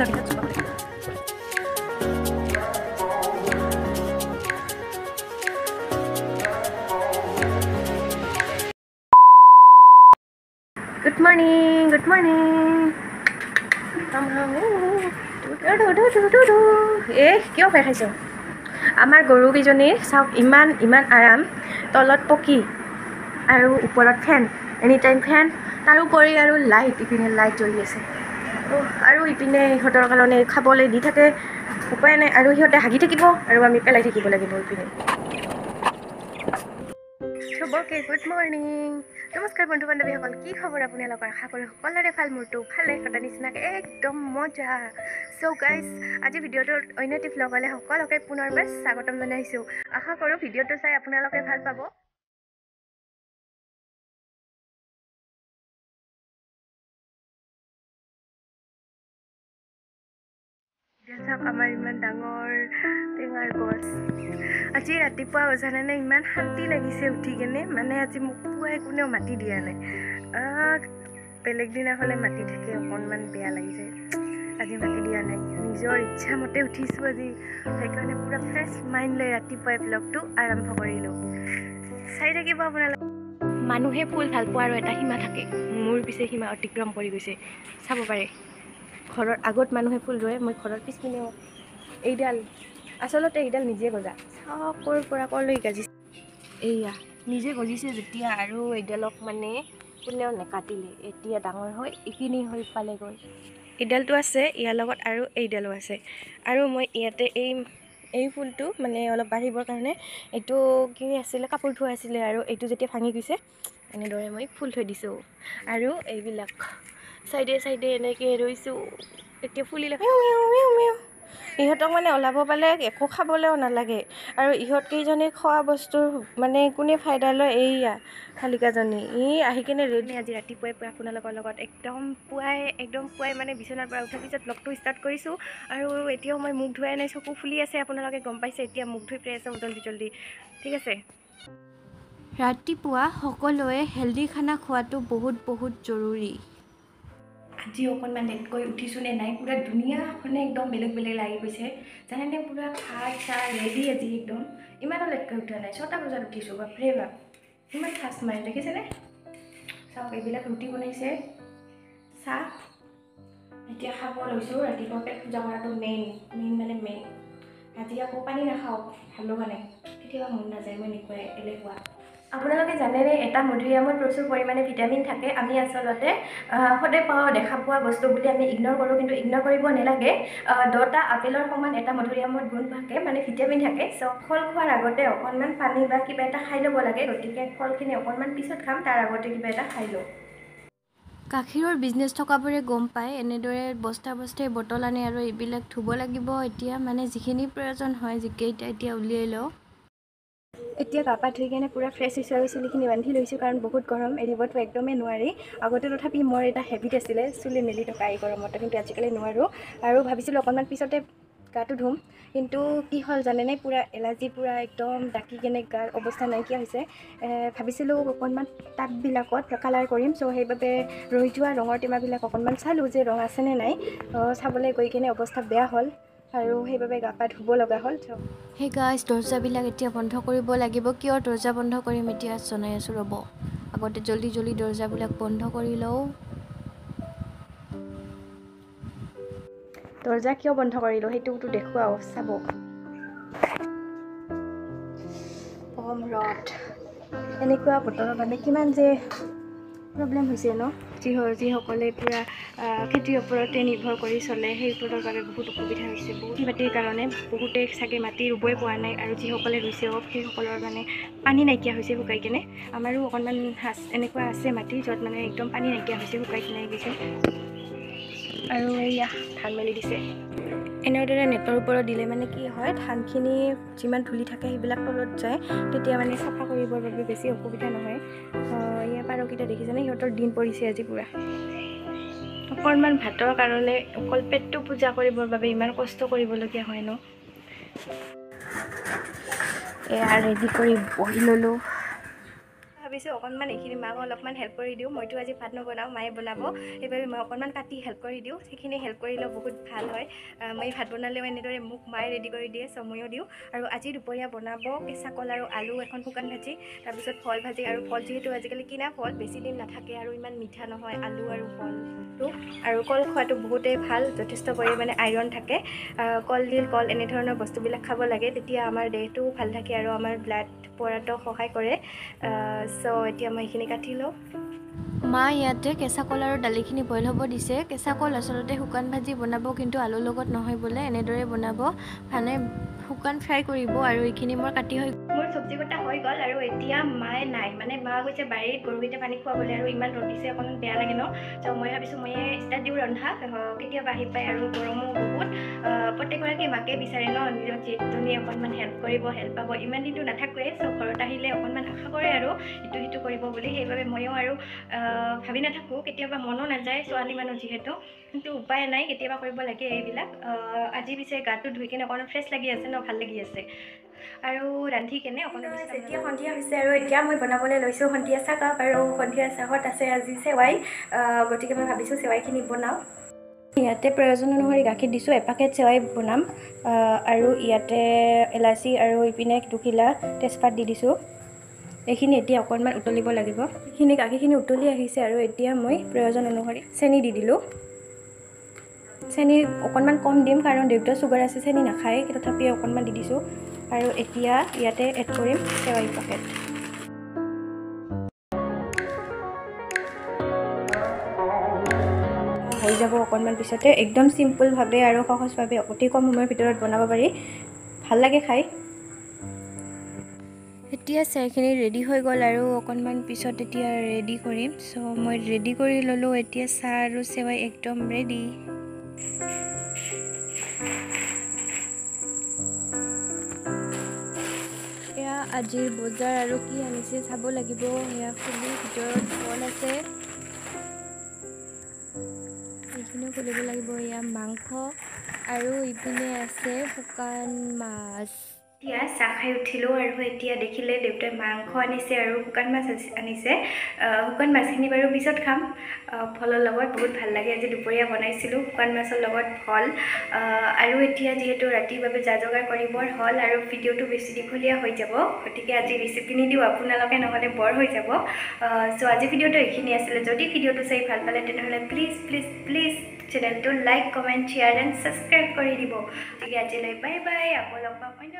দৰ্জাকেইটা চোৱা good morning good morning এ কিয় ভয় খাইছ আমাৰ গৰুকেইজনীৰ চাওক ইমান ইমান আৰাম তলত পকী আৰু ওপৰত ফেন এনি টাইম ফেন তাৰোপৰি আৰু লাইট ইপিনে লাইট জ্বলি আছে। আৰু ইপিনে ইহঁতৰ কাৰণে খাবলৈ দি থাকে। উপায় নাই আৰু সিহঁতে হাগি থাকিব আৰু আমি পেলাই থাকিব লাগিব ইপিনে। চবকে গুড মৰ্ণিং নমস্কাৰ বন্ধু বান্ধৱীসকল কি খবৰ আপোনালোকৰ? আশা কৰোঁ সকলোৰে ভাল মোৰটো ভালে। কটা নিচিনাকৈ একদম মজা। চ' গাইজ আজি ভিডিঅ'টোৰ অন্য এটি ভ্লগলৈ সকলোকে পুনৰবাৰ স্বাগতম জনাইছোঁ। আশা কৰোঁ ভিডিঅ'টো চাই আপোনালোকে ভাল পাব। চাওক আমাৰ ইমান ডাঙৰ টেঙাৰ গছ আজি ৰাতিপুৱা জানেনে ইমান শান্তি লাগিছে উঠি কেনে মানে আজি মোক পুৱাই কোনেও মাতি দিয়া নাই বেলেগ দিনা হ'লে মাতি থাকে অকণমান বেয়া লাগি যায় আজি মাতি দিয়া নাই নিজৰ ইচ্ছামতে উঠিছোঁ আজি সেইকাৰণে পূৰা ফ্ৰেছ মাইণ্ড লৈ ৰাতিপুৱাই ব্লগটো আৰম্ভ কৰিলোঁ চাই থাকিব আপোনালোকে মানুহে ফুল ভাল পোৱাৰো এটা সীমা থাকে মোৰ পিছে সীমা অতিক্ৰম কৰি গৈছে চাব পাৰে ঘৰৰ আগত মানুহে ফুল ৰুৱে মই ঘৰৰ পিছপিনেও। এইডাল আচলতে এইডাল নিজে গজা। চব ক'ৰ পৰা ক'লৈ গাজিছে। এইয়া নিজে গজিছে যেতিয়া আৰু এইডালক মানে কোনেও নেকাটিলে। এতিয়া ডাঙৰ হৈ এইখিনি হৈ পালেগৈ এইডালটো আছে ইয়াৰ লগত আৰু এইডালো আছে। আৰু মই ইয়াতে এই এই ফুলটো মানে অলপ বাঢ়িবৰ কাৰণে এইটো কি আছিলে কাপোৰ ধোৱা আছিলে আৰু এইটো যেতিয়া ভাঙি গৈছে এনেদৰে মই ফুল থৈ দিছোঁ। আৰু এইবিলাক চাইডে চাইডে এনেকৈ ৰৈছোঁ এতিয়া ফুলিলে মিউ মিউ মিউ মিউ। ইহঁতক মানে ওলাব পালে একো খাবলৈও নালাগে। আৰু ইহঁতকেইজনী খোৱা বস্তুৰ মানে কোনে ফাইদা লয় এইয়া শালিকাজনী। ই আহি কিনে ৰেডি আজি ৰাতিপুৱাই পুৱাই আপোনালোকৰ লগত একদম পুৱাই একদম পুৱাই মানে বিচনাৰ পৰা উঠাৰ পিছত ব্লগটো ষ্টাৰ্ট কৰিছোঁ। আৰু এতিয়াও মই মুখ ধুৱাই নাই চকু ফুলি আছে আপোনালোকে গম পাইছে এতিয়া মুখ ধুই ফ্ৰেছ হওঁ জল্দি জল্দি। ঠিক আছে? ৰাতিপুৱা সকলোৱে হেল্ডি খানা খোৱাটো বহুত বহুত জৰুৰী। আজি অকণমান লেটকৈ উঠিছোঁ নে নাই পূৰা ধুনীয়া মানে একদম বেলেগ বেলেগ লাগি গৈছে। জানেনে পূৰা ভাত চাহ ৰেডি আজি একদম। ইমানো লেটকৈ উঠা নাই ছটা বজাত উঠিছোঁ বাপৰে বাপ। ইমান ফাষ্ট মাৰি দেখিছেনে চাওক এইবিলাক ৰুটি বনাইছে। চাহ। এতিয়া খাব লৈছোঁ ৰাতিপুৱা পেট পূজা কৰাটো মেইন মেইন মানে মেইন আজি আকৌ পানী নাখাওঁ ভালো মানে। কেতিয়াবা মন নাযায় মই এনেকুৱাই এলেহুৱা। আপোনালোকে জানেনে এটা মধুৰিআমত প্ৰচুৰ পৰিমাণে ভিটামিন থাকে। আমি আচলতে সদায় পাওঁ দেখা পোৱা বস্তু বুলি আমি ইগন'ৰ কৰোঁ কিন্তু ইগন'ৰ কৰিব নালাগে। দহটা আপেলৰ সমান এটা মধুৰিআমত গুণ থাকে মানে ভিটামিন থাকে। চ' ফল খোৱাৰ আগতে অকণমান পানী বা কিবা এটা খাই ল'ব লাগে গতিকে ফলখিনি অকণমান পিছত খাম তাৰ আগতে কিবা এটা খাই লওঁ। গাখীৰৰ বিজনেছ থকাবোৰে গম পায় এনেদৰে বস্তা বস্তাই বটল আনে আৰু এইবিলাক ধুব লাগিব। এতিয়া মানে যিখিনি প্ৰয়োজন হয় যিকেইটা এতিয়া উলিয়াই লওঁ। এতিয়া গা পা ধুই কেনে পূৰা ফ্ৰেছ হৈছোঁ আৰু চুলিখিনি বান্ধি লৈছোঁ কাৰণ বহুত গৰম এৰিবতো একদমেই নোৱাৰি। আগতে তথাপি মোৰ এটা হেবিট আছিলে চুলি মেলি থকা এই গৰমতে কিন্তু আজিকালি নোৱাৰোঁ। আৰু ভাবিছিলোঁ অকণমান পিছতে গাটো ধুম কিন্তু কি হ'ল জানেনে পূৰা এলাৰ্জি পূৰা একদম ডাকি কেনে গাৰ অৱস্থা নাইকিয়া হৈছে। ভাবিছিলোঁ অকণমান টাববিলাকত কালাৰ কৰিম চ' সেইবাবে ৰৈ যোৱা ৰঙৰ টেমাবিলাক অকণমান চালোঁ যে ৰং আছেনে নাই। চাবলৈ গৈ কেনে অৱস্থা বেয়া হ'ল। আৰু সেইবাবে গা পা ধুব লগা হ'ল সেই গাছ দৰ্জাবিলাক এতিয়া বন্ধ কৰিব লাগিব। কিয় দৰ্জা বন্ধ কৰিম এতিয়া জনাই আছোঁ ৰ'ব। আগতে জল্দি জল্দি দৰ্জাবিলাক বন্ধ কৰি লওঁ। দৰ্জা কিয় বন্ধ কৰিলোঁ সেইটোতো দেখুৱাও চাব। ৰদ এনেকুৱা বতৰৰ বাবে কিমান যে প্ৰব্লেম হৈছে ন? যি যিসকলে পূৰা খেতিৰ ওপৰতে নিৰ্ভৰ কৰি চলে সেইবোৰৰ বাবে বহুত অসুবিধা হৈছে। খেতি বাতিৰ কাৰণে বহুতে চাগে মাটি ৰুবই পৰা নাই আৰু যিসকলে ৰুইছেও সেইসকলৰ মানে পানী নাইকিয়া হৈছে শুকাই কেনে। আমাৰো অকণমান এনেকুৱা আছে মাটি য'ত মানে একদম পানী নাইকিয়া হৈছে শুকাই কিনাই গৈছে আৰু এয়া ধান মেলি দিছে। এনেদৰে নেটৰ ওপৰত দিলে মানে কি হয় ধানখিনি যিমান ধূলি থাকে সেইবিলাক তলত যায় তেতিয়া মানে চাফা কৰিবৰ বাবে বেছি অসুবিধা নহয়। এয়া পাৰকেইটা দেখিছেনে? সিহঁতৰ দিন পৰিছে আজি পূৰা। অকণমান ভাতৰ কাৰণে অকল পেটটো পূজা কৰিবৰ বাবে ইমান কষ্ট কৰিবলগীয়া হয় ন? এয়া ৰেডি কৰি বহি ল'লোঁ। ভাবিছোঁ অকণমান এইখিনি মাক অলপমান হেল্প কৰি দিওঁ। মইতো আজি ভাত নবনাওঁ মায়ে বনাব। সেইবাবে মই অকণমান কাটি হেল্প কৰি দিওঁ। সেইখিনি হেল্প কৰিলেও বহুত ভাল হয়। মই ভাত বনালেও এনেদৰে মোক মায়ে ৰেডি কৰি দিয়ে চ' ময়ো দিওঁ। আৰু আজি দুপৰীয়া বনাব কেঁচা কল আৰু আলু এখন শুকান ভাজি তাৰপিছত ফল ভাজি। আৰু ফল যিহেতু আজিকালি কিনা ফল বেছি দিন নাথাকে আৰু ইমান মিঠা নহয় আলু আৰু ফলটো। আৰু কল খোৱাটো বহুতেই ভাল যথেষ্ট পৰিমাণে আইৰণ থাকে। কলডিল কল এনেধৰণৰ বস্তুবিলাক খাব লাগে। তেতিয়া আমাৰ দেহটোও ভাল থাকে আৰু আমাৰ ব্লাড পৰাটো সহায় কৰে। চ' এতিয়া মই এইখিনি কাটি লওঁ। মা ইয়াতে কেঁচা কল আৰু দালিখিনি বইল হ'ব দিছে। কেঁচা কল আচলতে শুকান ভাজি বনাব কিন্তু আলুৰ লগত নহয় বোলে এনেদৰে বনাব। মানে শুকান ফ্ৰাই কৰিব আৰু এইখিনি মই কাটি হৈ মোৰ চব্জি কটা হৈ গ'ল আৰু এতিয়া মায়ে নাই। মানে মা গৈছে বাৰীত গৰুকেইটা পানী খুৱাবলৈ আৰু ইমান ৰ'দ দিছে অকণমান বেয়া লাগে ন। ত' মই ভাবিছোঁ ময়ে ষ্টাৰ্ট দিওঁ ৰন্ধা। কেতিয়াবা আহি পায় আৰু গৰমো বহুত। প্ৰত্যেকগৰাকী মাকে বিচাৰে ন? নিজৰ জীয়েকজনীয়ে অকণমান হেল্প কৰিব হেল্প পাব। ইমান দিনটো নাথাকোৱে চ' ঘৰত আহিলে অকণমান আশা কৰে আৰু ইটো সিটো কৰিব বুলি। সেইবাবে ময়ো আৰু ভাবি নাথাকোঁ। কেতিয়াবা মনো নাযায় ছোৱালী মানুহ যিহেতু। কিন্তু উপায় নাই কেতিয়াবা কৰিব লাগে এইবিলাক। আজি পিছে গাটো ধুই কিনে অকণমান ফ্ৰেছ লাগি আছে ন? ভাল লাগি আছে। আৰু ৰান্ধি কেনে অকণমান এতিয়া সন্ধিয়া হৈছে আৰু এতিয়া মই বনাবলৈ লৈছোঁ সন্ধিয়া চাহকাপ আৰু সন্ধিয়া চাহত আছে আজি চেৱাই। গতিকে মই ভাবিছোঁ চেৱাইখিনি বনাওঁ। ইয়াতে প্ৰয়োজন অনুসৰি গাখীৰ দিছোঁ এপাকেট চেৱাই বনাম আৰু ইয়াতে এলাচি আৰু ইপিনে দুখিলা তেজপাত দি দিছোঁ। এইখিনি এতিয়া অকণমান উতলিব লাগিব। এইখিনি গাখীৰখিনি উতলি আহিছে আৰু এতিয়া মই প্ৰয়োজন অনুসৰি চেনি দি দিলোঁ। চেনি অকণমান কম দিম কাৰণ দেউতাৰ চুগাৰ আছে চেনি নাখায় তথাপিও অকণমান দি দিছোঁ। আৰু এতিয়া ইয়াতে এড কৰিম চেৱাই পেকেট। হৈ যাব অকণমান পিছতে। একদম চিম্পুলভাৱে আৰু সহজভাৱে অতি কম সময়ৰ ভিতৰত বনাব পাৰি। ভাল লাগে খাই। এতিয়া চাহখিনি ৰেডি হৈ গ'ল আৰু অকণমান পিছত এতিয়া ৰেডি কৰিম। চ' মই ৰেডি কৰি ল'লোঁ এতিয়া চাহ আৰু চেৱাই একদম ৰেডি এয়া আজিৰ বজাৰ আৰু কি আনিছে চাব লাগিব। সেয়া খুলি ভিতৰত ফল আছে। খুলিব লাগিব এয়া মাংস। আৰু ইপিনে আছে শুকান মাছ। এতিয়া চাহ খাই উঠিলোঁ আৰু এতিয়া দেখিলে দেউতাই মাংস আনিছে আৰু শুকান মাছ আনিছে। শুকান মাছখিনি বাৰু পিছত খাম। ফলৰ লগত বহুত ভাল লাগে। আজি দুপৰীয়া বনাইছিলোঁ শুকান মাছৰ লগত ফল। আৰু এতিয়া যিহেতু ৰাতিৰ বাবে যা যোগাৰ কৰিবৰ হ'ল আৰু ভিডিঅ'টো বেছি দীঘলীয়া হৈ যাব গতিকে আজি ৰেচিপি নিদিওঁ আপোনালোকে নহ'লে বৰ হৈ যাব। চ' আজি ভিডিঅ'টো এইখিনি আছিলে। যদি ভিডিঅ'টো চাই ভাল পালে তেনেহ'লে প্লিজ প্লিজ প্লিজ চেনেলটো like comment share and subscribe কৰি দিব গতিকে আজিলৈ বাই বাই আকৌ লগ পাম অন্য